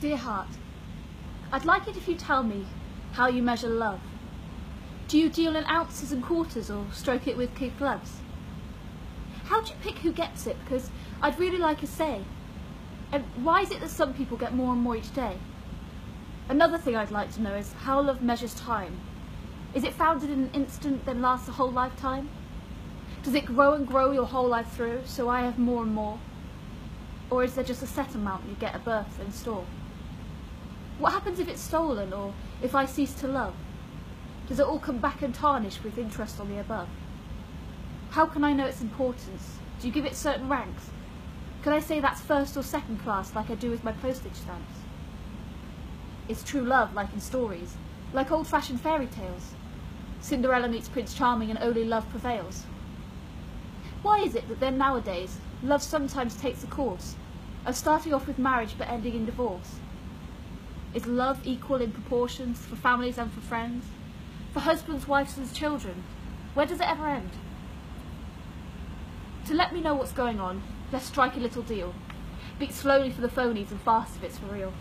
Dear heart, I'd like it if you tell me how you measure love. Do you deal in ounces and quarters or stroke it with kid gloves? How do you pick who gets it? Because I'd really like a say. And why is it that some people get more and more each day? Another thing I'd like to know is how love measures time. Is it founded in an instant then lasts a whole lifetime? Does it grow and grow your whole life through, so I have more and more? Or is there just a set amount you get at birth and store? What happens if it's stolen, or if I cease to love? Does it all come back and tarnish with interest on the above? How can I know its importance? Do you give it certain ranks? Can I say that's first or second class like I do with my postage stamps? Is true love like in stories, like old-fashioned fairy tales? Cinderella meets Prince Charming and only love prevails. Why is it that then nowadays love sometimes takes a course of starting off with marriage but ending in divorce? Is love equal in proportions for families and for friends? For husbands, wives and children? Where does it ever end? To let me know what's going on, let's strike a little deal. Beat slowly for the phonies and fast if it's for real.